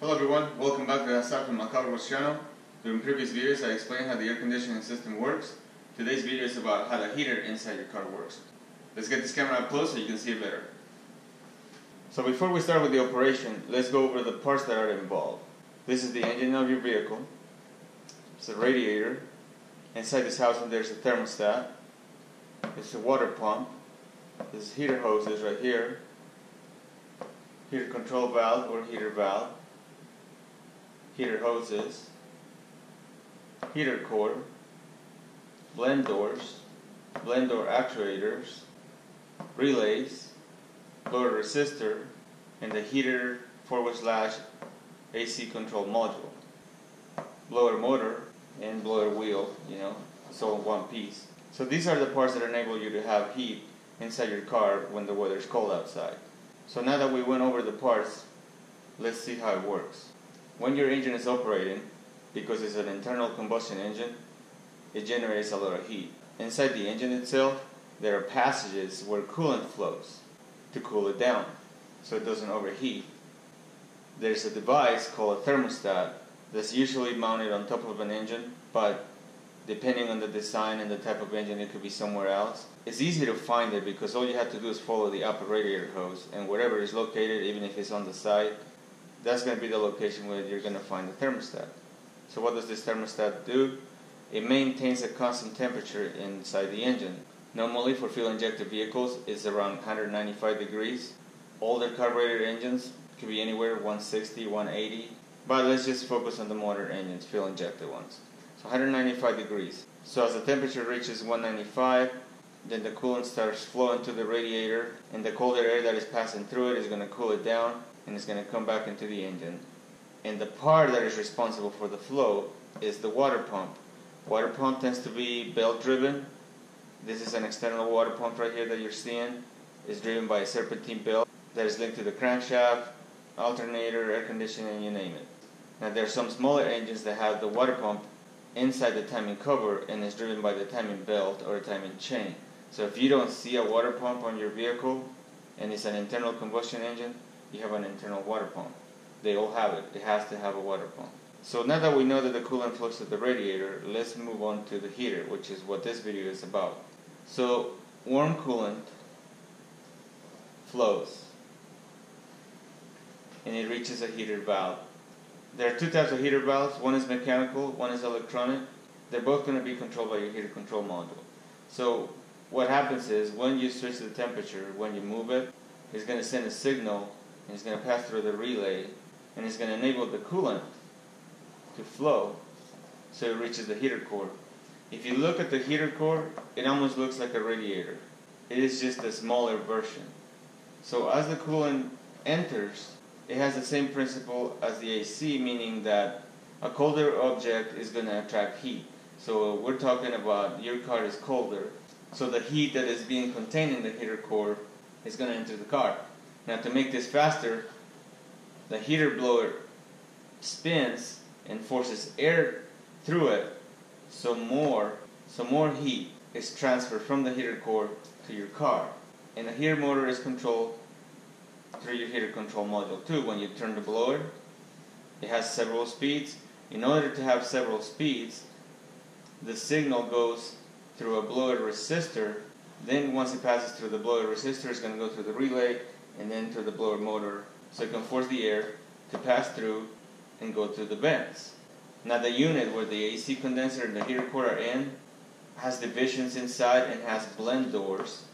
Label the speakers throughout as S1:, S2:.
S1: Hello everyone, welcome back uh, to the Asaf from Alcalro's channel. During previous videos I explained how the air conditioning system works. Today's video is about how the heater inside your car works. Let's get this camera up close so you can see it better. So before we start with the operation, let's go over the parts that are involved. This is the engine of your vehicle. It's a radiator. Inside this housing there's a thermostat. It's a water pump. This heater hoses right here. Heater control valve or heater valve heater hoses, heater core, blend doors, blend door actuators, relays, blower resistor, and the heater forward slash AC control module. Blower motor and blower wheel, you know, it's all one piece. So these are the parts that enable you to have heat inside your car when the weather is cold outside. So now that we went over the parts, let's see how it works. When your engine is operating, because it's an internal combustion engine, it generates a lot of heat. Inside the engine itself, there are passages where coolant flows to cool it down so it doesn't overheat. There's a device called a thermostat that's usually mounted on top of an engine, but depending on the design and the type of engine, it could be somewhere else. It's easy to find it because all you have to do is follow the upper radiator hose, and wherever it's located, even if it's on the side, that's going to be the location where you're going to find the thermostat. So what does this thermostat do? It maintains a constant temperature inside the engine. Normally for fuel injected vehicles it's around 195 degrees. Older carbureted engines could be anywhere 160, 180. But let's just focus on the motor engines, fuel injected ones. So 195 degrees. So as the temperature reaches 195, then the coolant starts flowing to the radiator and the colder air that is passing through it is going to cool it down and it's going to come back into the engine. And the part that is responsible for the flow is the water pump. Water pump tends to be belt driven. This is an external water pump right here that you're seeing. It's driven by a serpentine belt that is linked to the crankshaft, alternator, air conditioning, you name it. Now there are some smaller engines that have the water pump inside the timing cover and is driven by the timing belt or timing chain. So if you don't see a water pump on your vehicle and it's an internal combustion engine, you have an internal water pump. They all have it. It has to have a water pump. So now that we know that the coolant flows to the radiator, let's move on to the heater, which is what this video is about. So warm coolant flows and it reaches a heater valve. There are two types of heater valves. One is mechanical, one is electronic. They're both going to be controlled by your heater control module. So what happens is when you switch the temperature, when you move it, it's going to send a signal and it's going to pass through the relay and it's going to enable the coolant to flow so it reaches the heater core. If you look at the heater core, it almost looks like a radiator. It is just a smaller version. So as the coolant enters, it has the same principle as the AC, meaning that a colder object is going to attract heat. So we're talking about your car is colder, so the heat that is being contained in the heater core is going to enter the car. Now to make this faster, the heater blower spins and forces air through it so more so more heat is transferred from the heater core to your car. And the heater motor is controlled through your heater control module too. When you turn the blower, it has several speeds. In order to have several speeds, the signal goes through a blower resistor. Then once it passes through the blower resistor, it's going to go through the relay and then to the blower motor so it can force the air to pass through and go through the vents. Now the unit where the AC condenser and the heater core are in has divisions inside and has blend doors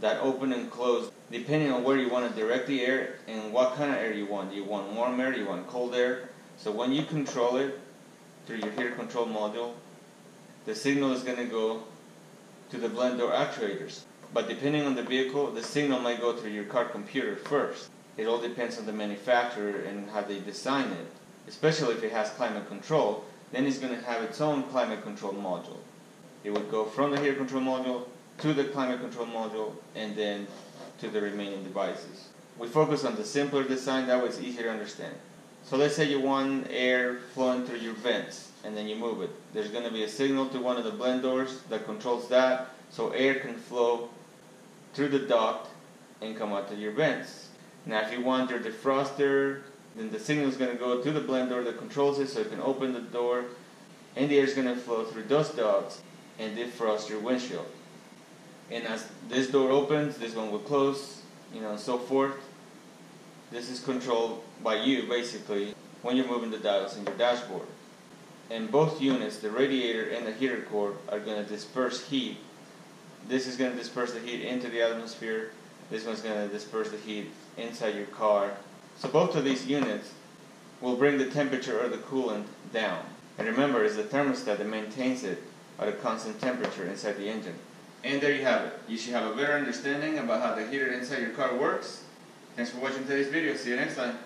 S1: that open and close depending on where you want to direct the air and what kind of air you want. You want warm air? You want cold air? So when you control it through your heater control module, the signal is going to go to the blend door actuators. But depending on the vehicle, the signal might go through your car computer first. It all depends on the manufacturer and how they design it. Especially if it has climate control, then it's going to have its own climate control module. It would go from the heater control module to the climate control module and then to the remaining devices. We focus on the simpler design, that way it's easier to understand. So let's say you want air flowing through your vents and then you move it. There's going to be a signal to one of the blend doors that controls that so air can flow through the duct and come out to your vents. Now if you want your defroster Then the signal is going to go to the blend door that controls it so it can open the door and the air is going to flow through those ducts and defrost your windshield. And as this door opens, this one will close, you know, and so forth. This is controlled by you basically when you're moving the dials in your dashboard. And both units, the radiator and the heater core, are going to disperse heat. This is going to disperse the heat into the atmosphere. This one's going to disperse the heat inside your car. So both of these units will bring the temperature of the coolant down. And remember, it's the thermostat that maintains it at a constant temperature inside the engine. And there you have it. You should have a better understanding about how the heater inside your car works. Thanks for watching today's video. See you next time.